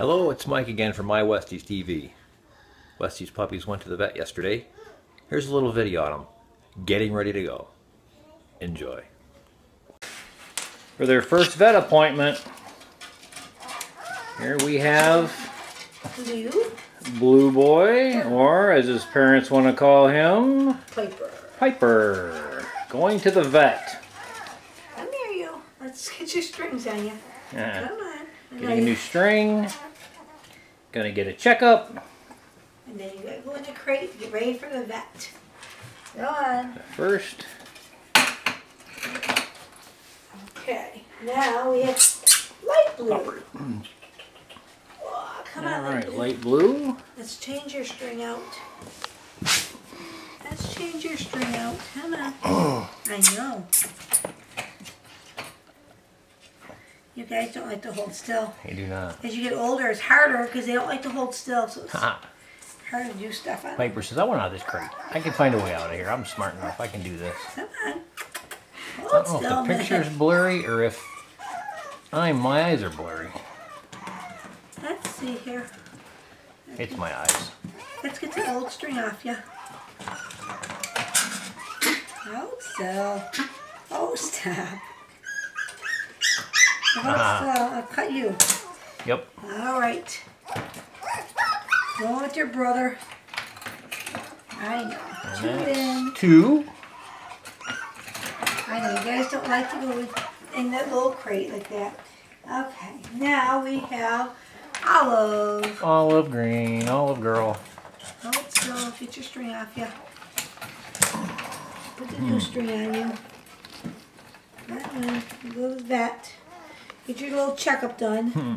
Hello, it's Mike again from My Westies TV. Westies puppies went to the vet yesterday. Here's a little video on them, getting ready to go. Enjoy. For their first vet appointment, here we have Blue Blue Boy, or as his parents want to call him, Piper. Piper, going to the vet. Come here, you. Let's get your strings on you. Yeah. Come on. Getting a new string. Gonna get a checkup. And then you gotta go in the crate, get ready for the vet. Go on. First, Okay. Now we have light blue. upper. Oh, come on, All light right, blue. light blue. Let's change your string out. Let's change your string out. Come on. I know. You guys don't like to hold still. I do not. As you get older, it's harder because they don't like to hold still, so it's Ha. hard to do stuff on. Piper says, I want out of this crate. I can find a way out of here. I'm smart enough. I can do this. Come on. I don't know still. if the picture's blurry or if I'm my eyes are blurry. Let's see here. It's my eyes. Let's get the old string off ya. Hold still. Oh, stop. Ah. still. I'll cut you. Yep. All right. Go with your brother. I know. Two. Two. I know you guys don't like to go in that little crate like that. Okay. Now we have olive. Olive green. Olive girl. Hold still. Get your string off ya. Put the new string on you. That one. Go to the vet. Get your little checkup done. Hmm.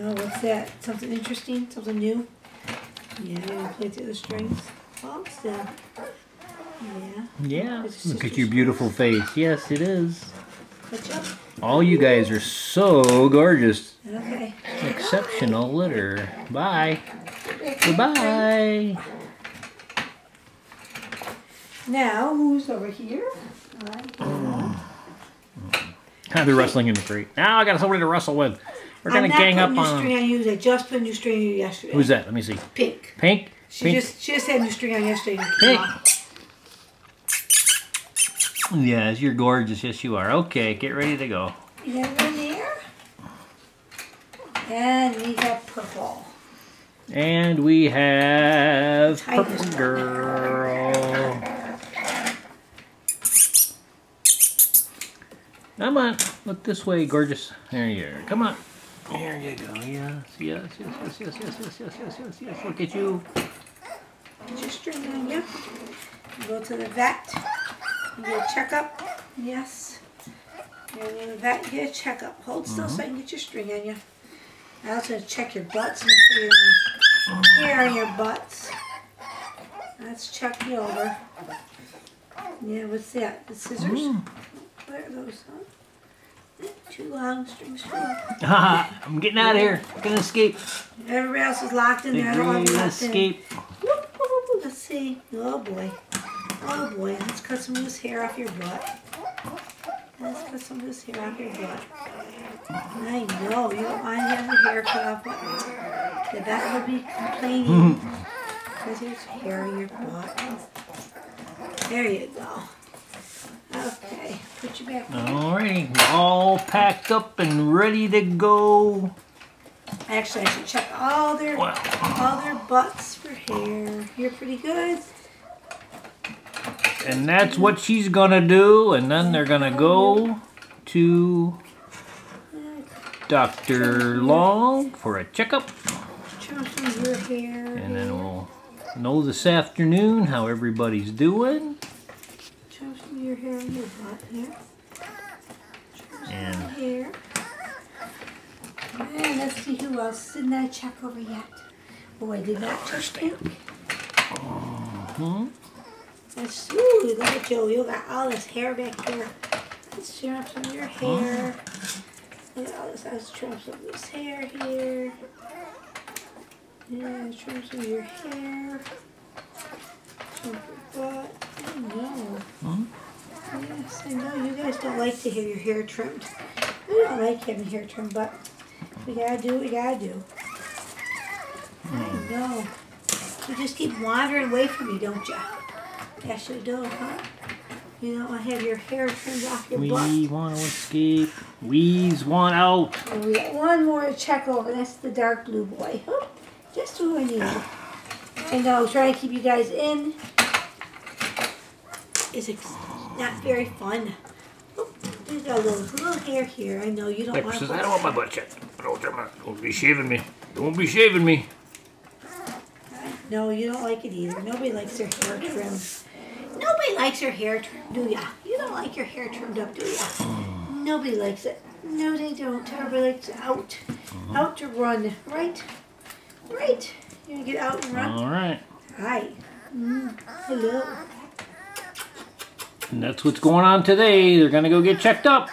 Oh, what's that? Something interesting? Something new? Yeah, you play through the strings. Still. Yeah. Yeah. Look at your beautiful face. Yes, it is. Put you up. All you guys are so gorgeous. Okay. Exceptional litter. Bye. Goodbye. Now, who's over here? They're wrestling in the crate. Now I got somebody to wrestle with. We're gonna gang up on string on you. I just put a new string on you yesterday. Who's that? Let me see. Pink. Pink. She Pink. just she just had new string on yesterday. Pink. Yes, you're gorgeous. Yes, you are. Okay, get ready to go. There. And we have purple. And we have Tigers purple girl. Come on, look this way, gorgeous. There you are. Come on. There you go. Yes, yes, yes, yes, yes, yes, yes, yes, yes, yes, yes. Look at you. Get your string on you. You go to the vet. You get a checkup. Yes. And then the vet, you get a checkup. Hold still so I can get your string on you. I also check your butts and put your hair on your butts. Let's check you over. Yeah, what's that? The scissors? What are those, huh? Too long, strings I'm getting out of here. I'm gonna escape. Everybody else is locked in there. I don't want to great be locked in. escape. Whoop. Let's see. Oh boy. Oh boy. Let's cut some of this hair off your butt. Let's cut some of this hair off your butt. I know. You don't mind having your hair cut off. But the vet will be complaining. Because there's hair in your butt. There you go. Okay. Put you back. Alrighty, all packed up and ready to go. Actually, I should check all their Wow. all their butts for hair. You're pretty good. And that's what she's gonna do, and then they're gonna go to Dr. Long for a checkup, Trim your hair. and then we'll know this afternoon how everybody's doing. Trim some of your hair your butt here. And Here. And let's see who else didn't I check over yet. Oh, I did not check pink. hmm, Let's, ooh, look at Joe. You got all this hair back here. Let's trim up some of your hair. Look at all this. Let's trim up some of this hair here. Yeah, trim some of your hair. Trim your butt. I know. Hmm? Yes, I know. You guys don't like to have your hair trimmed. I don't like having hair trimmed, but We gotta do what we gotta do. I know. You just keep wandering away from me, don't you? Yes, you do, huh? You don't want to have your hair trimmed off your butt. We want to escape. We's want out. And we got one more to check over. That's the dark blue boy. Oh, just who I need. And I was trying to keep you guys in. It's ex- not very fun. Oh, there's got a little, little hair here. I know you don't want says, I don't want my butt checked. Don't, don't be shaving me. Don't be shaving me. No, you don't like it either. Nobody likes their hair trimmed. Nobody likes their hair trimmed, do ya? You don't like your hair trimmed up, do ya? Nobody likes it. No, they don't. Everybody likes out. Out to run, right? Right. You gonna get out and run? All right. Hi. Mm, hello. And that's what's going on today. They're going to go get checked up.